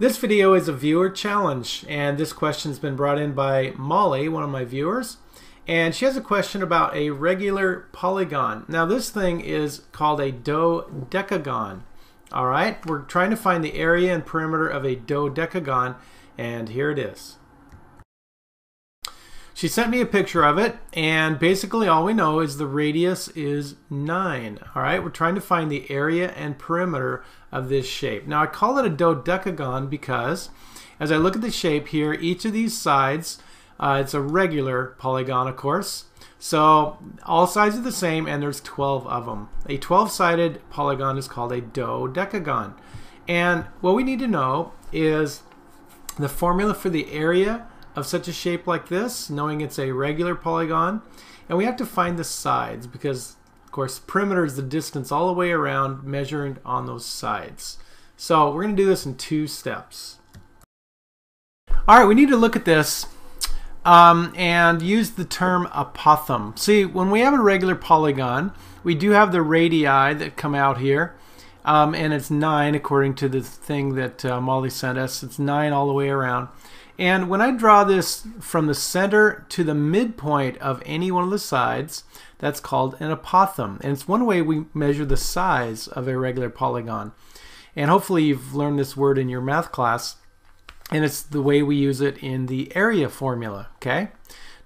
This video is a viewer challenge, and this question has been brought in by Molly, one of my viewers. And she has a question about a regular polygon. Now this thing is called a dodecagon. All right, we're trying to find the area and perimeter of a dodecagon, and here it is. She sent me a picture of it, and basically all we know is the radius is 9. All right, we're trying to find the area and perimeter of this shape. Now I call it a dodecagon because as I look at the shape here, each of these sides, uh, it's a regular polygon, of course. So all sides are the same, and there's 12 of them. A 12-sided polygon is called a dodecagon. And what we need to know is the formula for the area of such a shape like this, knowing it's a regular polygon. And we have to find the sides because, of course, perimeter is the distance all the way around measured on those sides. So we're going to do this in two steps. All right, we need to look at this um, and use the term apothem. See, when we have a regular polygon, we do have the radii that come out here. Um, and it's 9 according to the thing that uh, Molly sent us. It's 9 all the way around. And when I draw this from the center to the midpoint of any one of the sides, that's called an apothem. And it's one way we measure the size of a regular polygon. And hopefully you've learned this word in your math class. And it's the way we use it in the area formula, okay?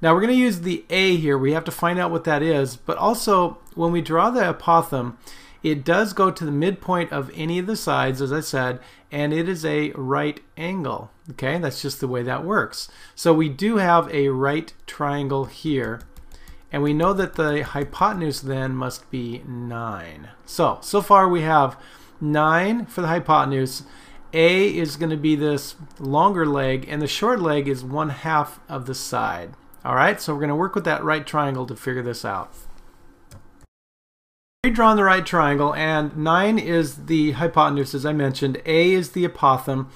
Now we're going to use the A here. We have to find out what that is. But also, when we draw the apothem, it does go to the midpoint of any of the sides, as I said, and it is a right angle. Okay, that's just the way that works. So we do have a right triangle here, and we know that the hypotenuse then must be 9. So, so far we have 9 for the hypotenuse. A is going to be this longer leg, and the short leg is one half of the side. All right, so we're going to work with that right triangle to figure this out drawn the right triangle, and 9 is the hypotenuse, as I mentioned. A is the apothem.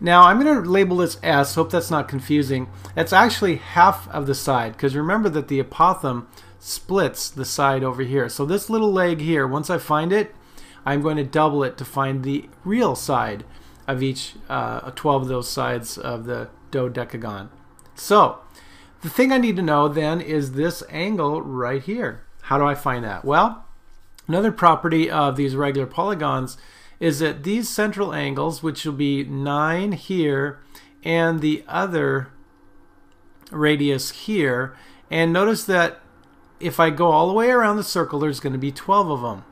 Now, I'm going to label this S. Hope that's not confusing. That's actually half of the side, because remember that the apothem splits the side over here. So this little leg here, once I find it, I'm going to double it to find the real side of each uh, 12 of those sides of the dodecagon. So, the thing I need to know then is this angle right here. How do I find that? Well, Another property of these regular polygons is that these central angles, which will be 9 here and the other radius here, and notice that if I go all the way around the circle, there's going to be 12 of them.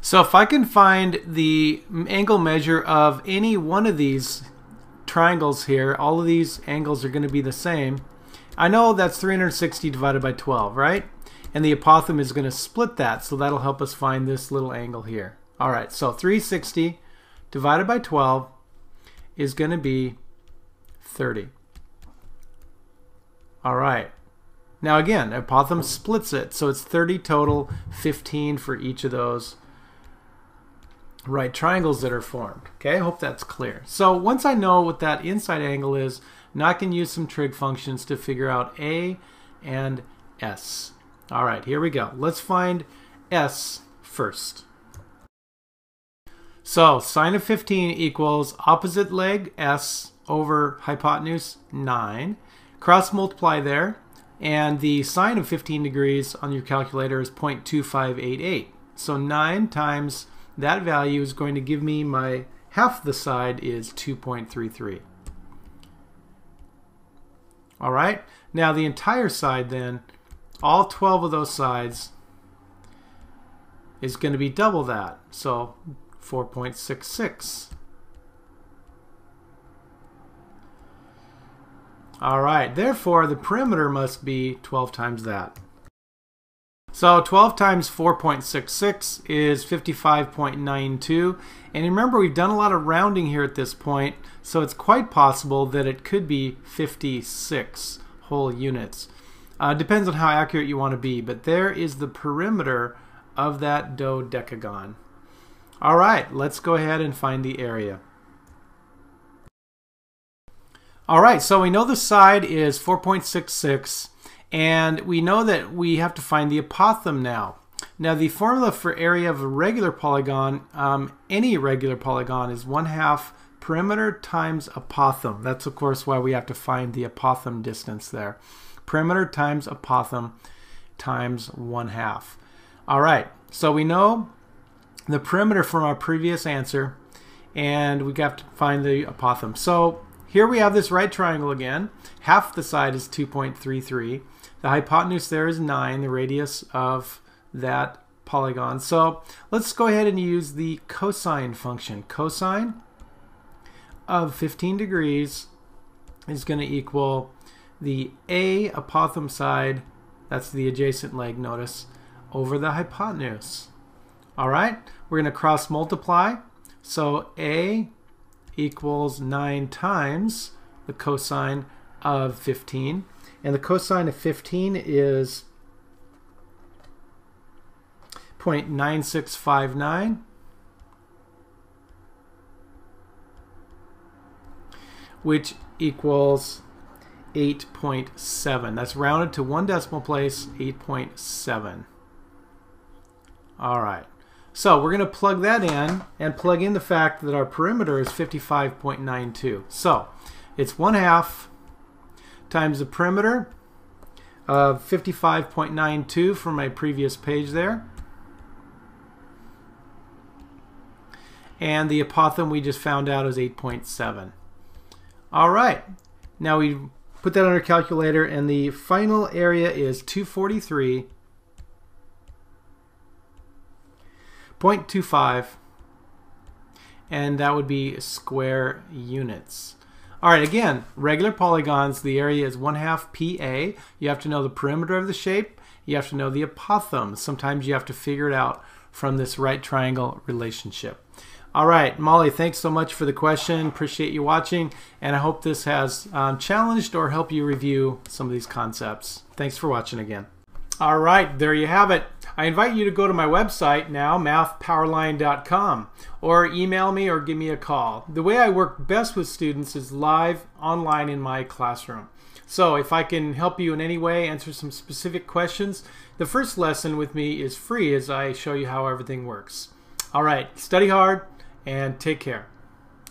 So if I can find the angle measure of any one of these triangles here, all of these angles are going to be the same. I know that's 360 divided by 12, right? And the apothem is going to split that, so that'll help us find this little angle here. All right, so 360 divided by 12 is going to be 30. All right. Now again, apothem splits it, so it's 30 total, 15 for each of those right triangles that are formed. Okay, I hope that's clear. So once I know what that inside angle is, now I can use some trig functions to figure out A and S. All right, here we go. Let's find S first. So sine of 15 equals opposite leg S over hypotenuse 9. Cross multiply there, and the sine of 15 degrees on your calculator is 0.2588. So 9 times that value is going to give me my half the side is 2.33. All right. Now the entire side then, all 12 of those sides is going to be double that. So 4.66. All right. Therefore, the perimeter must be 12 times that. So 12 times 4.66 is 55.92. And remember, we've done a lot of rounding here at this point, so it's quite possible that it could be 56 whole units. Uh, depends on how accurate you want to be, but there is the perimeter of that dodecagon. All right, let's go ahead and find the area. All right, so we know the side is 4.66, and we know that we have to find the apothem now. Now the formula for area of a regular polygon, um, any regular polygon, is 1 half perimeter times apothem. That's of course why we have to find the apothem distance there. Perimeter times apothem times 1 half. All right, so we know the perimeter from our previous answer, and we have to find the apothem. So here we have this right triangle again. Half the side is 2.33. The hypotenuse there is 9, the radius of that polygon. So let's go ahead and use the cosine function. Cosine of 15 degrees is going to equal the A apothem side, that's the adjacent leg, notice, over the hypotenuse. All right, we're going to cross multiply. So A equals 9 times the cosine of 15. And the cosine of 15 is 0.9659. which equals 8.7. That's rounded to one decimal place, 8.7. All right. So we're going to plug that in and plug in the fact that our perimeter is 55.92. So it's 1 half times the perimeter of 55.92 from my previous page there. And the apothem we just found out is 8.7. All right. Now we put that on our calculator and the final area is 243 0.25 and that would be square units. All right, again, regular polygons, the area is 1 half PA. You have to know the perimeter of the shape. You have to know the apothem. Sometimes you have to figure it out from this right triangle relationship. All right, Molly, thanks so much for the question. Appreciate you watching, and I hope this has um, challenged or helped you review some of these concepts. Thanks for watching again. All right, there you have it. I invite you to go to my website now, mathpowerline.com, or email me or give me a call. The way I work best with students is live online in my classroom. So if I can help you in any way, answer some specific questions, the first lesson with me is free as I show you how everything works. All right, study hard and take care.